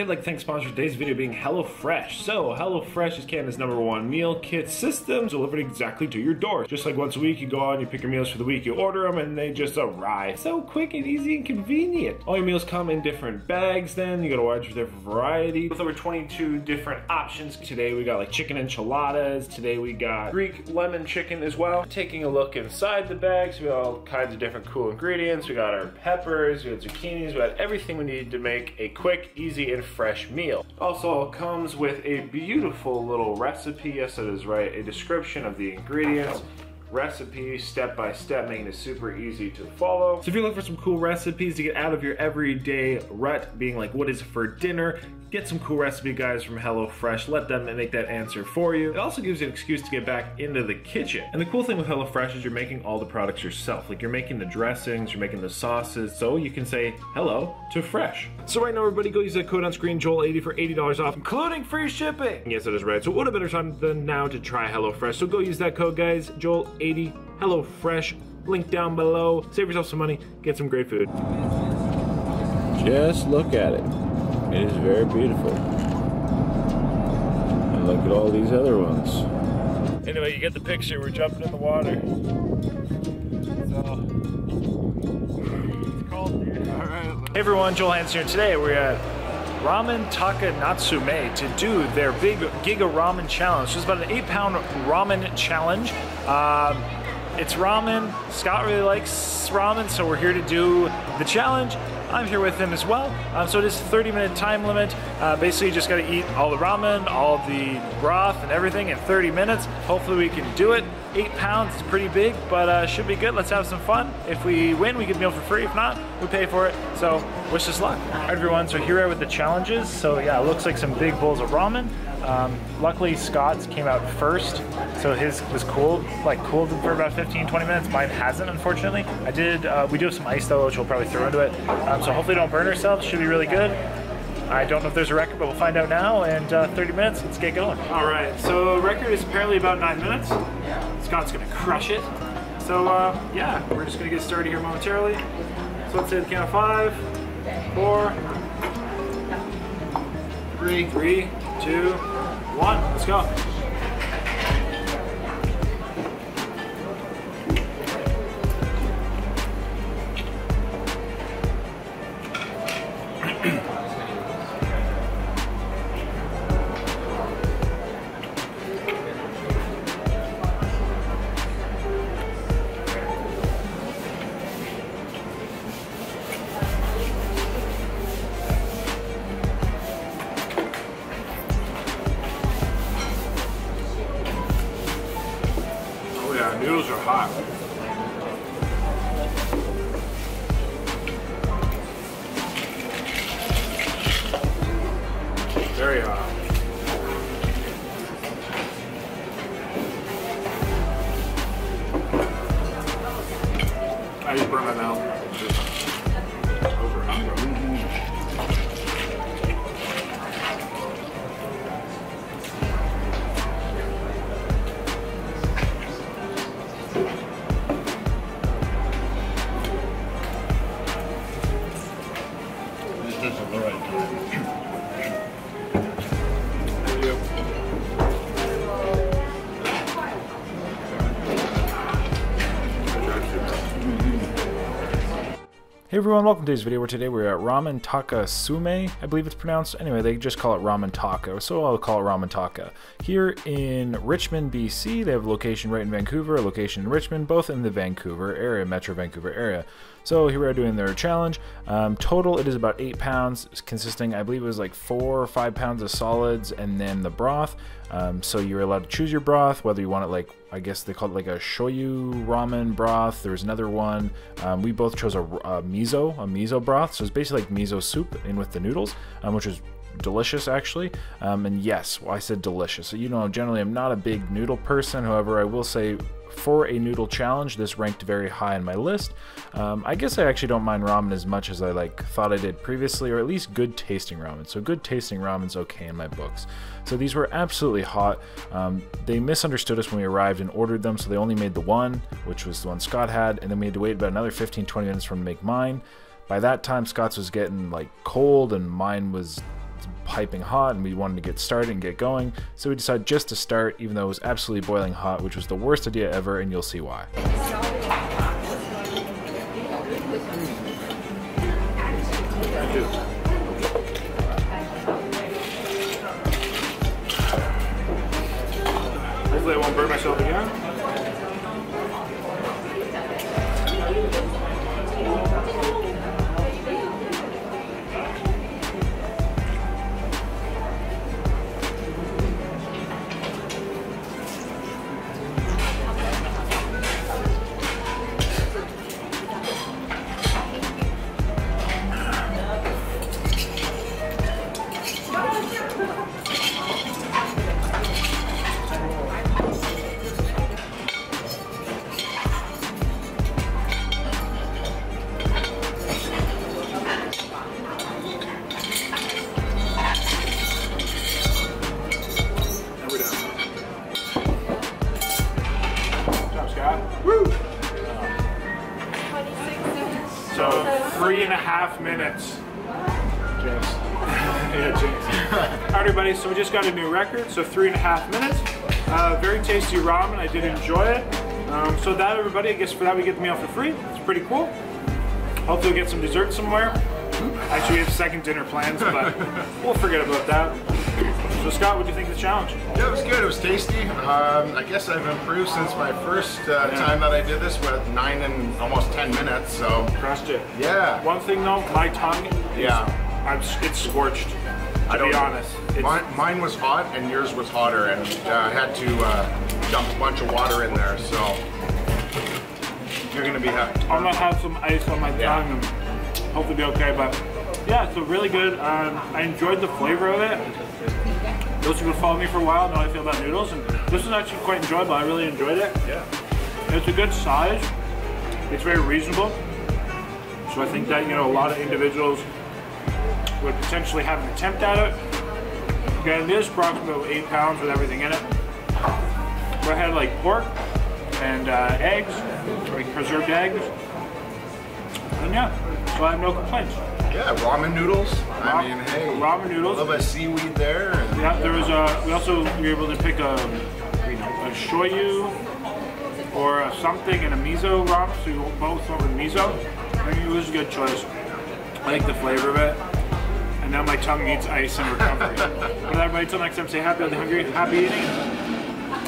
I'd like to thank sponsor today's video being HelloFresh. So, HelloFresh is Canada's number one meal kit system delivered exactly to your door. Just like once a week, you go on, you pick your meals for the week, you order them, and they just arrive. So quick and easy and convenient. All your meals come in different bags then, you got a wide different variety. With over 22 different options. Today we got like chicken enchiladas, today we got Greek lemon chicken as well. Taking a look inside the bags, we got all kinds of different cool ingredients. We got our peppers, we got zucchinis, we got everything we need to make a quick, easy, and fresh meal. Also comes with a beautiful little recipe, yes it is right, a description of the ingredients, recipe step by step, making it super easy to follow. So if you're looking for some cool recipes to get out of your everyday rut, being like what is for dinner, get some cool recipe guides from HelloFresh. Let them make that answer for you. It also gives you an excuse to get back into the kitchen. And the cool thing with HelloFresh is you're making all the products yourself. Like you're making the dressings, you're making the sauces, so you can say hello to fresh. So right now, everybody go use that code on screen, Joel80 for $80 off, including free shipping. Yes, that is right. So what a better time than now to try HelloFresh. So go use that code, guys, Joel80, HelloFresh. Link down below. Save yourself some money. Get some great food. Just look at it. It is very beautiful. And look at all these other ones. Anyway, you get the picture. We're jumping in the water. Hey everyone, Joel Hansen here. Today we're at Ramen Takanotsume to do their big Giga Ramen Challenge. It's about an eight pound ramen challenge. Um, it's ramen. Scott really likes ramen, so we're here to do the challenge. I'm here with him as well. Um, so it is 30 minute time limit. Uh, basically, you just got to eat all the ramen, all the broth, and everything in 30 minutes. Hopefully, we can do it. Eight pounds is pretty big, but uh, should be good. Let's have some fun. If we win, we get meal for free. If not, we pay for it. So wish us luck. All right, everyone. So here we are with the challenges. So yeah, it looks like some big bowls of ramen. Um, luckily, Scott's came out first, so his was cooled, like cooled for about 15, 20 minutes. Mine hasn't, unfortunately. I did, uh, we do have some ice though, which we'll probably throw into it. Um, so hopefully don't burn ourselves, should be really good. I don't know if there's a record, but we'll find out now. And uh, 30 minutes, let's get going. All right, so record is apparently about nine minutes. Scott's gonna crush it. So uh, yeah, we're just gonna get started here momentarily. So let's say the count of five, four, three, three, two, one. Let's go. Hey everyone, welcome to today's video where today we're at Ramen Taka Sume, I believe it's pronounced. Anyway, they just call it Ramen Taka, so I'll call it Ramen Taka. Here in Richmond, BC, they have a location right in Vancouver, a location in Richmond, both in the Vancouver area, Metro Vancouver area. So here we are doing their challenge. Um, total, it is about eight pounds, consisting, I believe it was like four or five pounds of solids and then the broth. Um, so you're allowed to choose your broth, whether you want it like, I guess they call it like a shoyu ramen broth. There's another one. Um, we both chose a, a miso, a miso broth. So it's basically like miso soup in with the noodles, um, which is delicious actually. Um, and yes, well, I said delicious. So you know, generally I'm not a big noodle person. However, I will say for a noodle challenge, this ranked very high on my list. Um, I guess I actually don't mind ramen as much as I like thought I did previously, or at least good tasting ramen. So good tasting ramen's okay in my books. So these were absolutely hot. Um, they misunderstood us when we arrived and ordered them, so they only made the one, which was the one Scott had, and then we had to wait about another 15-20 minutes for them to make mine. By that time, Scott's was getting like cold, and mine was piping hot and we wanted to get started and get going. So we decided just to start, even though it was absolutely boiling hot, which was the worst idea ever, and you'll see why. Half minutes. Jinx. yeah, jinx. All right, everybody. So we just got a new record. So three and a half minutes. Uh, very tasty ramen. I did enjoy it. Um, so that, everybody. I guess for that we get the meal for free. It's pretty cool. Hopefully, we'll get some dessert somewhere. Actually, we have second dinner plans, but we'll forget about that. So, Scott, what do you think of the challenge? Yeah, it was good. It was tasty. Um, I guess I've improved since my first uh, time that I did this with nine and almost ten minutes. So Crushed it. yeah, One thing though, my tongue, is, Yeah. I'm, it's scorched. To I don't be honest, mine, mine was hot and yours was hotter, and uh, I had to uh, dump a bunch of water in there. So you're gonna be happy. I'm gonna have some ice on my Yeah. tongue and hopefully be okay. But yeah, so really good. Um, I enjoyed the flavor of it. Those who have followed me for a while know how I feel about noodles, and this is actually quite enjoyable. I really enjoyed it. Yeah. It's a good size. It's very reasonable. So I think that you know a lot of individuals would potentially have an attempt at it. Again, it is approximately eight pounds with everything in it. But I had like pork and uh, eggs, like preserved eggs. And yeah, so I have no complaints. Yeah, ramen noodles. I mean, hey, Ramen noodles. A little bit of seaweed there. And, Yeah, there was a. We also were able to pick a, a shoyu or a something and a miso ramen. So you both went with miso. I think it was a good choice. I like the flavor of it. And now my tongue needs ice and recovery. but everybody, till next time, stay happy, healthy, hungry, happy eating.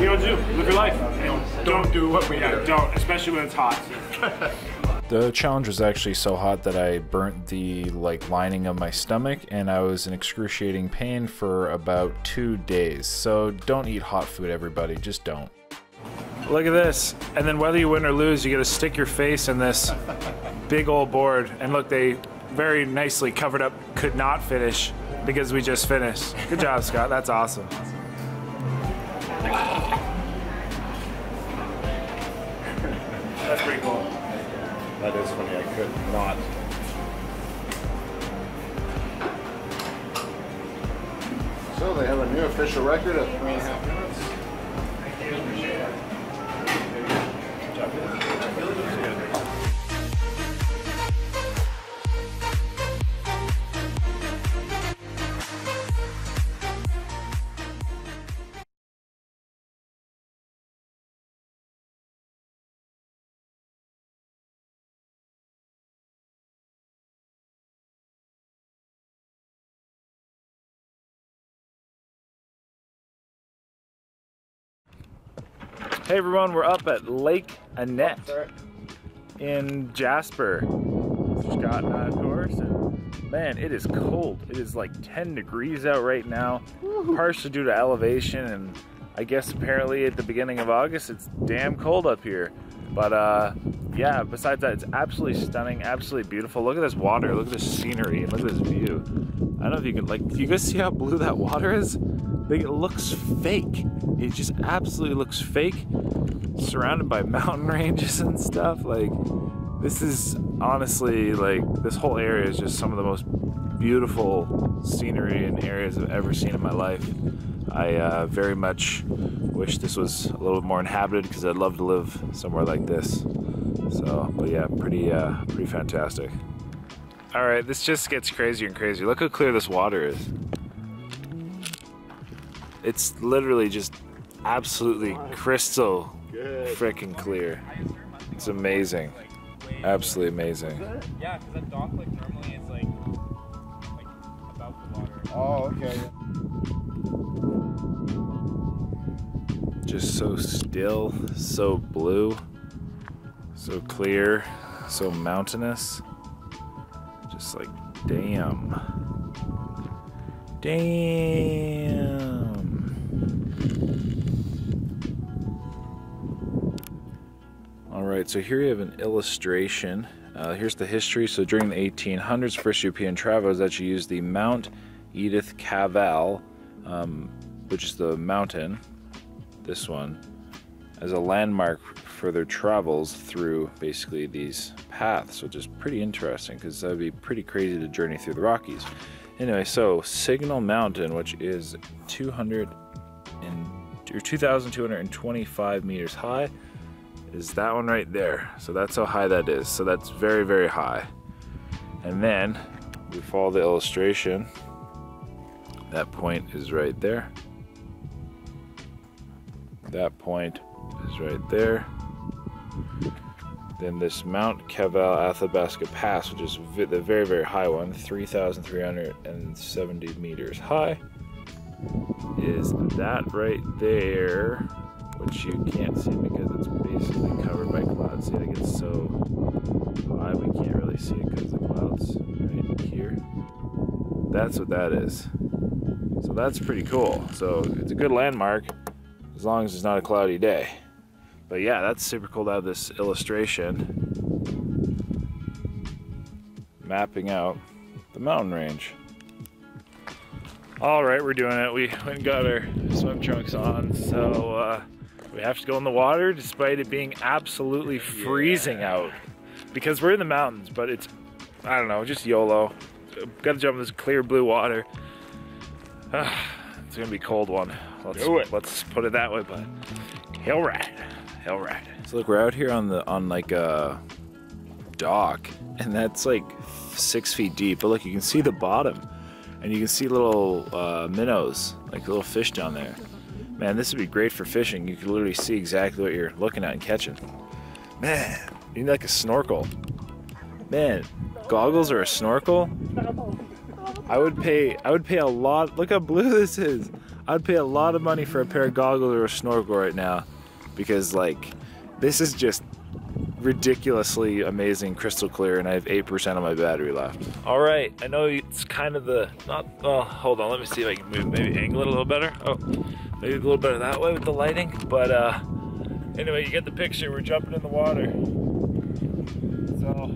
You know what to do. Live your life. And Don't do what we yeah, do. don't, especially when it's hot. The challenge was actually so hot that I burnt the like lining of my stomach and I was in excruciating pain for about 2 days. So don't eat hot food everybody, just don't. Look at this. And then whether you win or lose, you get to stick your face in this big old board. And look, they very nicely covered up could not finish because we just finished. Good job, Scott. That's awesome. Not. So they have a new official record of three and a half minutes. Hey everyone, we're up at Lake Annette in Jasper. Scott and I, of course. And man, it is cold. It is like 10 degrees out right now, partially due to elevation. And I guess apparently at the beginning of August, it's damn cold up here. But uh, yeah, besides that, it's absolutely stunning, absolutely beautiful. Look at this water, look at this scenery, and look at this view. I don't know if you can, like, do you guys see how blue that water is? It looks fake. It just absolutely looks fake. Surrounded by mountain ranges and stuff. Like, this is honestly, like, this whole area is just some of the most beautiful scenery and areas I've ever seen in my life. I uh, very much wish this was a little more inhabited because I'd love to live somewhere like this. So, but yeah, pretty, uh, pretty fantastic. All right, this just gets crazier and crazier. Look how clear this water is. It's literally just absolutely crystal freaking clear. It's amazing. Absolutely amazing. Yeah, because that dock, like, normally it's like, like above the water. Oh, okay. Just so still, so blue, so clear, so mountainous. Just like, damn. Damn. Right, so here you have an illustration. Uh, here's the history. So during the 1800s, first European travelers actually used the Mount Edith Cavell, um, which is the mountain, this one, as a landmark for their travels through basically these paths, which is pretty interesting because that would be pretty crazy to journey through the Rockies. Anyway, so Signal Mountain, which is 200 and or 2,225 meters high, is that one right there. So that's how high that is. So that's very, very high. And then we follow the illustration. That point is right there. That point is right there. Then this Mount Cavell Athabasca Pass, which is the very, very high one, 3,370 meters high, is that right there, which you can't see because it's basically covered by clouds. See, like it's so high we can't really see it because the clouds right here. That's what that is. So that's pretty cool. So it's a good landmark as long as it's not a cloudy day. But yeah, that's super cool to have this illustration mapping out the mountain range. All right, we're doing it. We went and got our swim trunks on, so uh, we have to go in the water despite it being absolutely freezing out because we're in the mountains, but it's, I don't know, just YOLO. Gotta jump in this clear blue water. it's gonna be a cold one. Let's, Do it. Let's put it that way, but hell right, hell right. So look, we're out here on the on like a dock, and that's like six feet deep. But look, you can see the bottom, and you can see little uh, minnows, like little fish down there. Man, this would be great for fishing. You can literally see exactly what you're looking at and catching. Man, you need like a snorkel. Man, goggles or a snorkel? I would pay. I would pay a lot. Look how blue this is. I'd pay a lot of money for a pair of goggles or a snorkel right now, because like, this is just ridiculously amazing, crystal clear, and I have eight percent of my battery left. All right, I know it's kind of the not. Oh, hold on. Let me see if I can move. Maybe angle it a little better. Oh, maybe a little better that way with the lighting. But uh, anyway, you get the picture. We're jumping in the water. So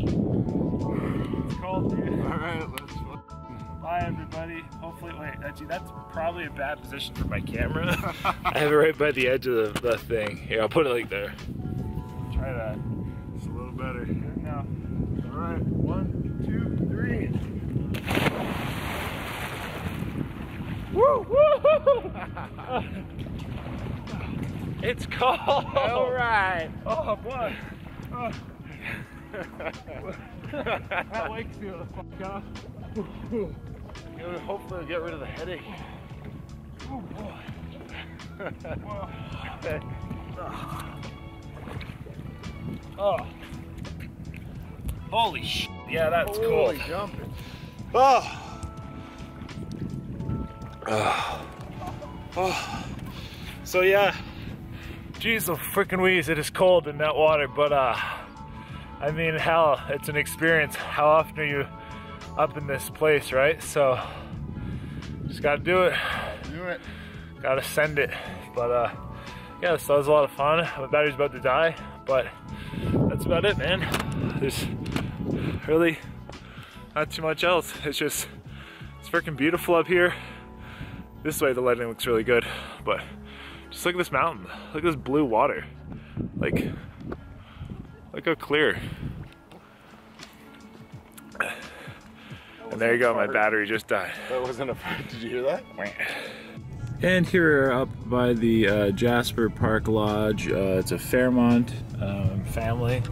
it's cold, dude. All right, let's. Bye, everybody. Hopefully, wait, actually, that's probably a bad position for my camera. I have it right by the edge of the, the thing. Here, I'll put it like there. Try that. Woo! Woo! it's cold. All right. Oh boy. Oh. that wakes me the fuck up. It'll hopefully get rid of the headache. Oh boy. oh. Holy sh! Yeah, that's cool. Holy jumping. Oh. Oh. Oh. So yeah, geez, the freaking wheeze, it is cold in that water, but uh, I mean, hell, it's an experience. How often are you up in this place, right? So, just gotta do it. Do it. Gotta send it. But uh, yeah, so that was a lot of fun. My battery's about to die, but that's about it, man. There's really not too much else. It's just, it's freaking beautiful up here. This way the lighting looks really good, but just look at this mountain. Look at this blue water. Like, look how clear. And there you go, my battery just died. That wasn't a. fart. Did you hear that? And here are up by the uh, Jasper Park Lodge, uh, it's a Fairmont um, family.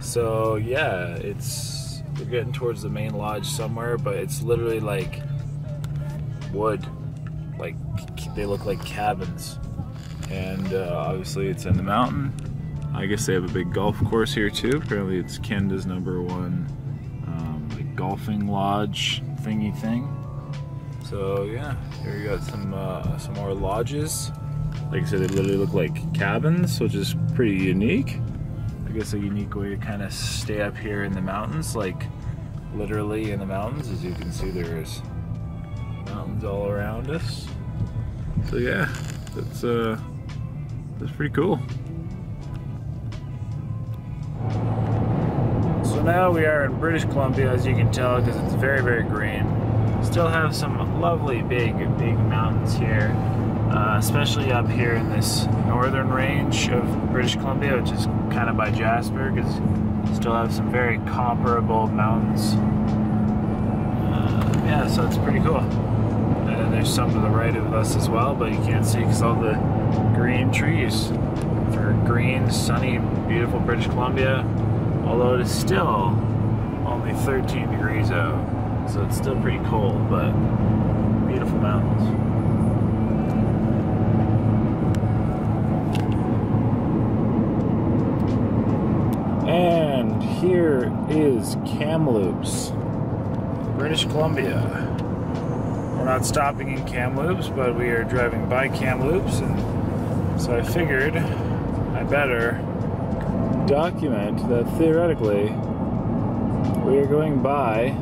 So yeah, it's we're getting towards the main lodge somewhere, but it's literally like wood. They look like cabins. And uh, obviously it's in the mountain. I guess they have a big golf course here too. Apparently it's Canada's number one um, like golfing lodge thingy thing. So yeah, here you got some uh, some more lodges. Like I said, they literally look like cabins, which is pretty unique. I guess a unique way to kind of stay up here in the mountains, like literally in the mountains. As you can see, there's mountains all around us. So yeah, that's uh, that's pretty cool. So now we are in British Columbia, as you can tell, because it's very, very green. Still have some lovely big, big mountains here, uh, especially up here in this northern range of British Columbia, which is kind of by Jasper, because still have some very comparable mountains. Uh, yeah, so it's pretty cool. Then there's some to the right of us as well, but you can't see because all the green trees. For green, sunny, beautiful British Columbia, although it is still only 13 degrees out, so it's still pretty cold, but beautiful mountains. And here is Kamloops, British Columbia. Not stopping in Kamloops, but we are driving by Kamloops, and so I figured I better document that theoretically we are going by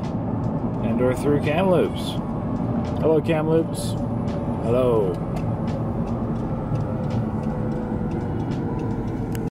and or through Kamloops. Hello, Kamloops. Hello.